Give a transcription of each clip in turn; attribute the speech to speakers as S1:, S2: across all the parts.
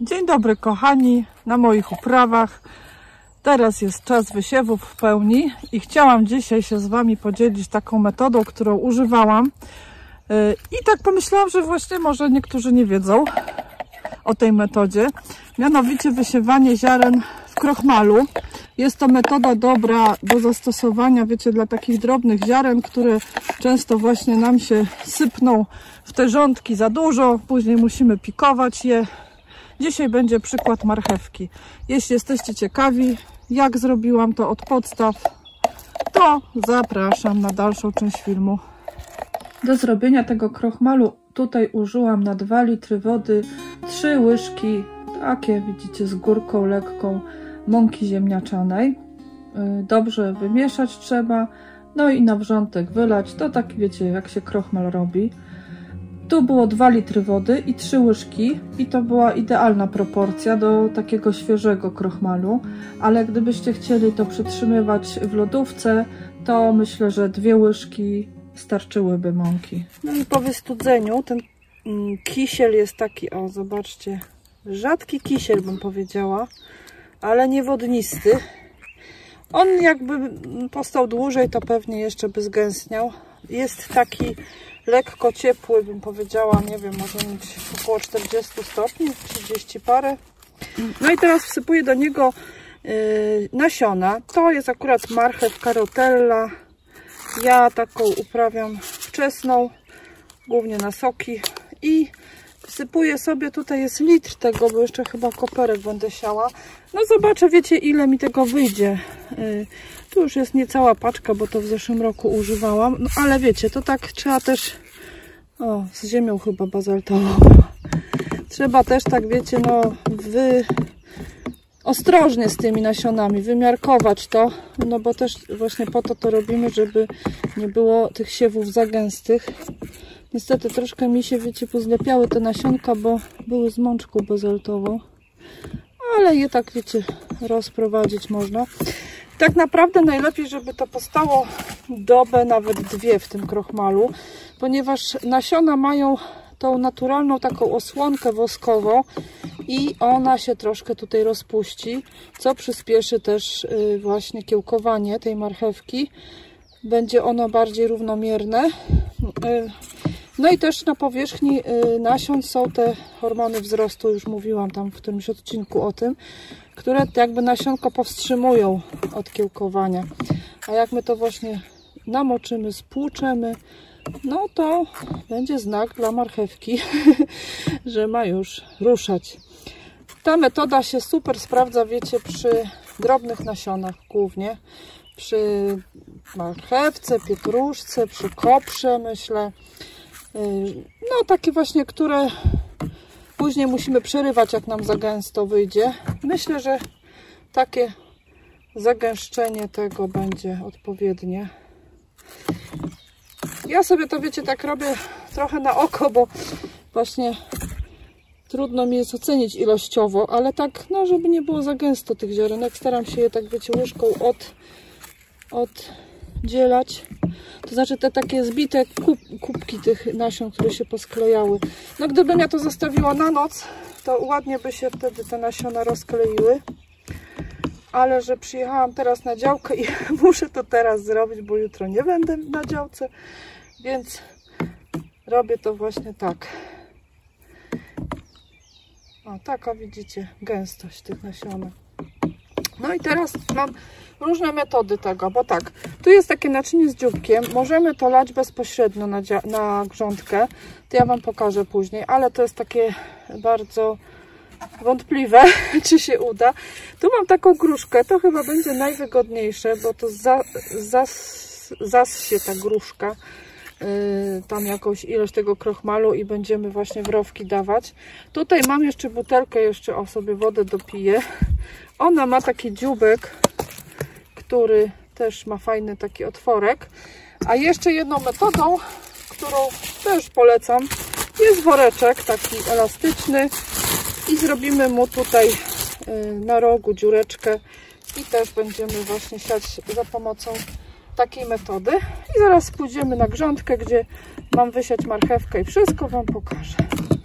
S1: Dzień dobry kochani, na moich uprawach. Teraz jest czas wysiewów w pełni i chciałam dzisiaj się z Wami podzielić taką metodą, którą używałam. Yy, I tak pomyślałam, że właśnie może niektórzy nie wiedzą o tej metodzie. Mianowicie wysiewanie ziaren w krochmalu. Jest to metoda dobra do zastosowania, wiecie, dla takich drobnych ziaren, które często właśnie nam się sypną w te rządki za dużo. Później musimy pikować je. Dzisiaj będzie przykład marchewki. Jeśli jesteście ciekawi, jak zrobiłam to od podstaw, to zapraszam na dalszą część filmu. Do zrobienia tego krochmalu tutaj użyłam na 2 litry wody 3 łyżki, takie widzicie z górką lekką, mąki ziemniaczanej. Y, dobrze wymieszać trzeba, no i na wrzątek wylać. To tak wiecie, jak się krochmal robi. Tu było 2 litry wody i 3 łyżki i to była idealna proporcja do takiego świeżego krochmalu, ale gdybyście chcieli to przytrzymywać w lodówce, to myślę, że dwie łyżki starczyłyby mąki. No i po wystudzeniu ten mm, kisiel jest taki, o zobaczcie, rzadki kisiel bym powiedziała, ale nie wodnisty. On jakby postał dłużej, to pewnie jeszcze by zgęstniał. Jest taki lekko ciepły, bym powiedziała, nie wiem, może mieć około 40 stopni, 30 parę. No i teraz wsypuję do niego yy, nasiona. To jest akurat marchew carotella. Ja taką uprawiam wczesną, głównie na soki. I wsypuję sobie, tutaj jest litr tego, bo jeszcze chyba koperek będę siała. No zobaczę, wiecie ile mi tego wyjdzie. Yy, tu już jest niecała paczka, bo to w zeszłym roku używałam. No ale wiecie, to tak trzeba też... O, z ziemią chyba bazaltową. Trzeba też tak, wiecie, no wy... Ostrożnie z tymi nasionami, wymiarkować to, no bo też właśnie po to to robimy, żeby nie było tych siewów za gęstych. Niestety troszkę mi się, wiecie, pozlepiały te nasionka, bo były z mączką bazaltową. Ale je tak, wiecie, rozprowadzić można. Tak naprawdę najlepiej, żeby to postało dobę, nawet dwie w tym krochmalu, ponieważ nasiona mają tą naturalną taką osłonkę woskową i ona się troszkę tutaj rozpuści, co przyspieszy też y, właśnie kiełkowanie tej marchewki. Będzie ono bardziej równomierne. Y, no i też na powierzchni y, nasion są te hormony wzrostu, już mówiłam tam w którymś odcinku o tym, które jakby nasionko powstrzymują od kiełkowania. A jak my to właśnie namoczymy, spłuczemy, no to będzie znak dla marchewki, że ma już ruszać. Ta metoda się super sprawdza, wiecie, przy drobnych nasionach głównie. Przy marchewce, pietruszce, przy koprze, myślę. No takie właśnie, które później musimy przerywać, jak nam za gęsto wyjdzie. Myślę, że takie zagęszczenie tego będzie odpowiednie. Ja sobie to, wiecie, tak robię trochę na oko, bo właśnie trudno mi jest ocenić ilościowo, ale tak, no żeby nie było za gęsto tych ziarenek, staram się je tak, wiecie, łyżką od, oddzielać. To znaczy te takie zbite kup, kubki tych nasion, które się posklejały. No gdybym ja to zostawiła na noc, to ładnie by się wtedy te nasiona rozkleiły. Ale że przyjechałam teraz na działkę i muszę to teraz zrobić, bo jutro nie będę na działce, więc robię to właśnie tak. O, taka widzicie gęstość tych nasionek. No i teraz mam różne metody tego, bo tak, tu jest takie naczynie z dzióbkiem, możemy to lać bezpośrednio na, na grządkę, to ja Wam pokażę później, ale to jest takie bardzo wątpliwe, czy się uda. Tu mam taką gruszkę, to chyba będzie najwygodniejsze, bo to za, zas, zas się ta gruszka, yy, tam jakąś ilość tego krochmalu i będziemy właśnie wrowki dawać. Tutaj mam jeszcze butelkę, jeszcze o sobie wodę dopiję. Ona ma taki dziubek, który też ma fajny taki otworek. A jeszcze jedną metodą, którą też polecam, jest woreczek taki elastyczny i zrobimy mu tutaj y, na rogu dziureczkę i też będziemy właśnie siać za pomocą takiej metody. I zaraz pójdziemy na grządkę, gdzie mam wysiać marchewkę i wszystko Wam pokażę. Y,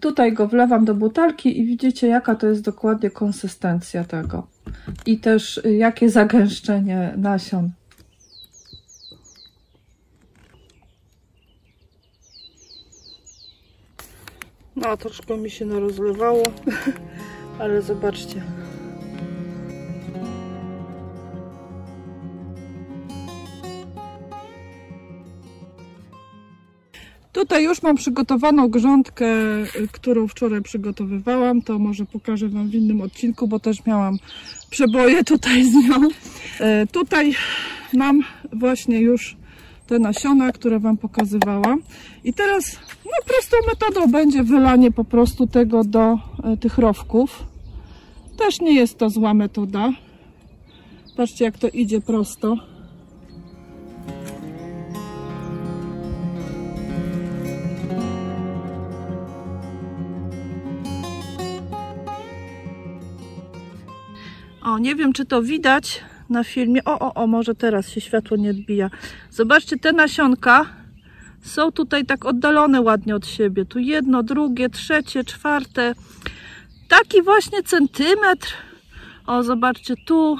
S1: Tutaj go wlewam do butelki i widzicie jaka to jest dokładnie konsystencja tego. I też y, jakie zagęszczenie nasion. No, troszkę mi się narozlewało, ale zobaczcie. Tutaj już mam przygotowaną grządkę, y, którą wczoraj przygotowywałam. To może pokażę Wam w innym odcinku, bo też miałam przeboje tutaj z nią. E, Tutaj mam właśnie już te nasiona, które Wam pokazywałam. I teraz no, prostą metodą będzie wylanie po prostu tego do e, tych rowków. Też nie jest to zła metoda. Patrzcie jak to idzie prosto. O, nie wiem, czy to widać na filmie. O, o, o, może teraz się światło nie odbija. Zobaczcie, te nasionka są tutaj tak oddalone ładnie od siebie. Tu jedno, drugie, trzecie, czwarte. Taki właśnie centymetr. O, zobaczcie, tu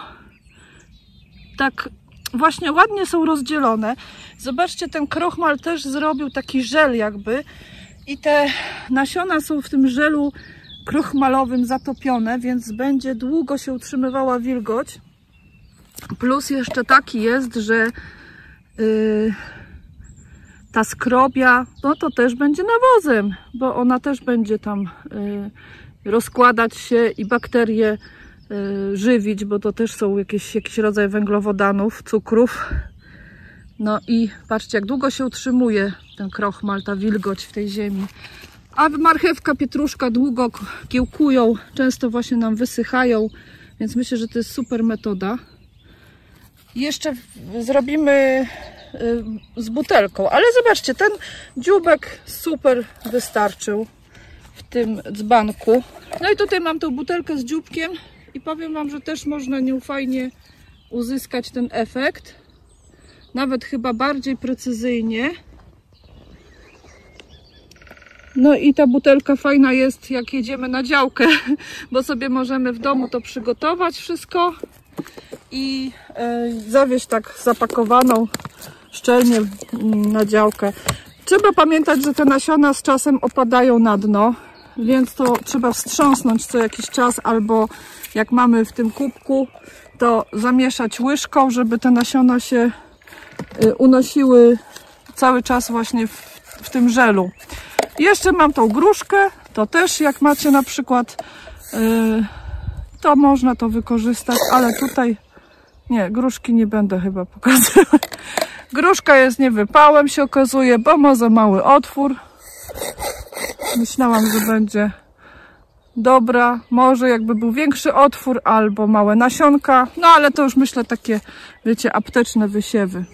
S1: tak właśnie ładnie są rozdzielone. Zobaczcie, ten krochmal też zrobił taki żel jakby. I te nasiona są w tym żelu krochmalowym zatopione, więc będzie długo się utrzymywała wilgoć. Plus jeszcze taki jest, że yy, ta skrobia, no to też będzie nawozem, bo ona też będzie tam yy, rozkładać się i bakterie yy, żywić, bo to też są jakieś, jakiś rodzaj węglowodanów, cukrów. No i patrzcie, jak długo się utrzymuje ten krochmal, ta wilgoć w tej ziemi. A marchewka, pietruszka długo kiełkują, często właśnie nam wysychają, więc myślę, że to jest super metoda. Jeszcze zrobimy z butelką, ale zobaczcie, ten dzióbek super wystarczył w tym dzbanku. No i tutaj mam tą butelkę z dzióbkiem i powiem Wam, że też można nią fajnie uzyskać ten efekt. Nawet chyba bardziej precyzyjnie. No i ta butelka fajna jest, jak jedziemy na działkę, bo sobie możemy w domu to przygotować wszystko i y, zawieźć tak zapakowaną szczelnie na działkę. Trzeba pamiętać, że te nasiona z czasem opadają na dno, więc to trzeba wstrząsnąć co jakiś czas albo jak mamy w tym kubku, to zamieszać łyżką, żeby te nasiona się y, unosiły cały czas właśnie w, w tym żelu. Jeszcze mam tą gruszkę, to też jak macie na przykład, yy, to można to wykorzystać, ale tutaj nie, gruszki nie będę chyba pokazywać. Gruszka jest niewypałem się okazuje, bo ma za mały otwór. Myślałam, że będzie dobra. Może jakby był większy otwór albo małe nasionka. No ale to już myślę takie, wiecie, apteczne wysiewy.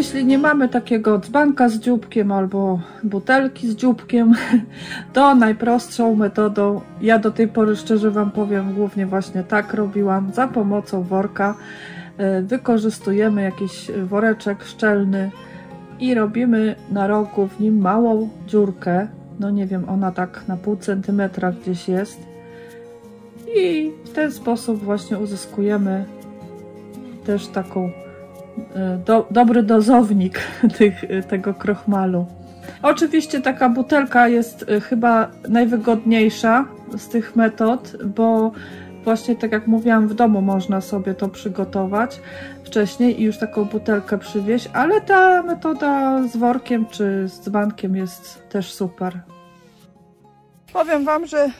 S1: Jeśli nie mamy takiego dzbanka z dzióbkiem albo butelki z dzióbkiem, to najprostszą metodą, ja do tej pory szczerze Wam powiem, głównie właśnie tak robiłam, za pomocą worka wykorzystujemy jakiś woreczek szczelny i robimy na rogu w nim małą dziurkę, no nie wiem, ona tak na pół centymetra gdzieś jest. I w ten sposób właśnie uzyskujemy też taką do, dobry dozownik tych, tego krochmalu. Oczywiście taka butelka jest chyba najwygodniejsza z tych metod, bo właśnie tak jak mówiłam, w domu można sobie to przygotować wcześniej i już taką butelkę przywieźć, ale ta metoda z workiem czy z dzbankiem jest też super. Powiem Wam, że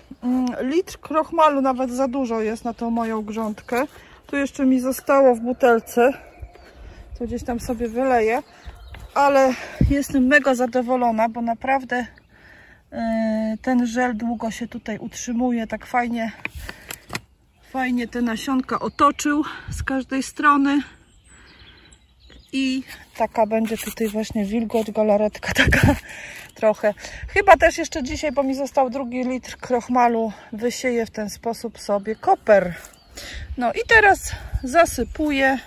S1: litr krochmalu nawet za dużo jest na tą moją grządkę. Tu jeszcze mi zostało w butelce to gdzieś tam sobie wyleję, ale jestem mega zadowolona, bo naprawdę ten żel długo się tutaj utrzymuje, tak fajnie fajnie te nasionka otoczył z każdej strony i taka będzie tutaj właśnie wilgoć, galaretka taka trochę. Chyba też jeszcze dzisiaj, bo mi został drugi litr krochmalu, wysieję w ten sposób sobie koper No i teraz zasypuję.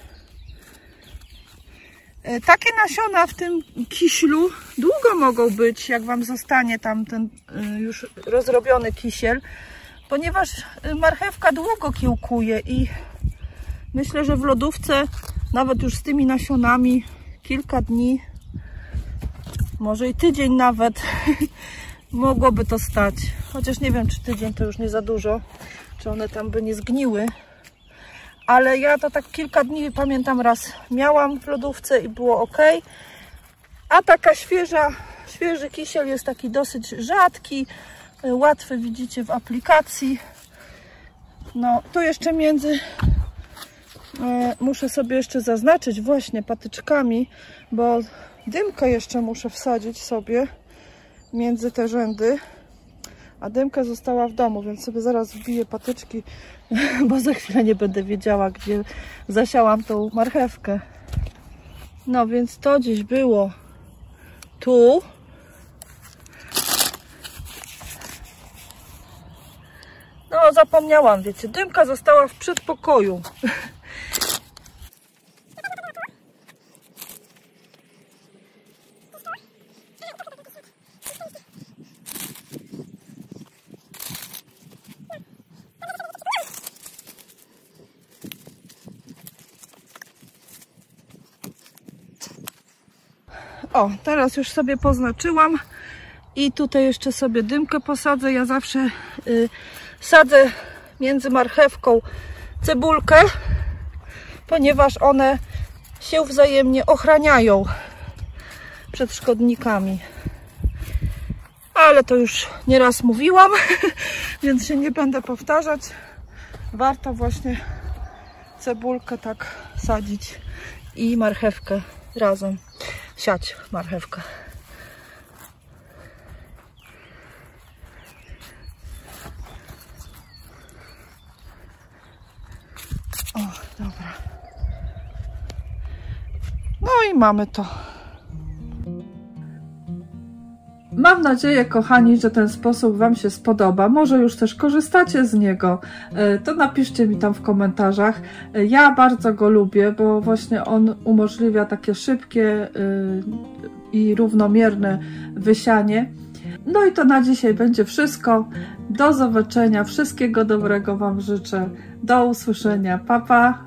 S1: E, takie nasiona w tym kiślu długo mogą być, jak Wam zostanie tam ten e, już rozrobiony kisiel, ponieważ e, marchewka długo kiełkuje i myślę, że w lodówce nawet już z tymi nasionami kilka dni, może i tydzień nawet mogłoby to stać. Chociaż nie wiem, czy tydzień to już nie za dużo, czy one tam by nie zgniły. Ale ja to tak kilka dni, pamiętam raz, miałam w lodówce i było ok. A taka świeża, świeży kisiel jest taki dosyć rzadki, łatwy widzicie w aplikacji. No, tu jeszcze między e, muszę sobie jeszcze zaznaczyć właśnie patyczkami, bo dymkę jeszcze muszę wsadzić sobie między te rzędy. A dymka została w domu, więc sobie zaraz wbiję patyczki, bo za chwilę nie będę wiedziała, gdzie zasiałam tą marchewkę. No więc to gdzieś było tu. No zapomniałam, wiecie, dymka została w przedpokoju. O, teraz już sobie poznaczyłam i tutaj jeszcze sobie dymkę posadzę. Ja zawsze y, sadzę między marchewką cebulkę, ponieważ one się wzajemnie ochraniają przed szkodnikami. Ale to już nieraz mówiłam, więc się nie będę powtarzać. Warto właśnie cebulkę tak sadzić i marchewkę razem siać marchewkę. O, dobra. No i mamy to. Mam nadzieję, kochani, że ten sposób Wam się spodoba. Może już też korzystacie z niego. E, to napiszcie mi tam w komentarzach. E, ja bardzo go lubię, bo właśnie on umożliwia takie szybkie e, i równomierne wysianie. No i to na dzisiaj będzie wszystko. Do zobaczenia. Wszystkiego dobrego Wam życzę. Do usłyszenia. Pa, pa.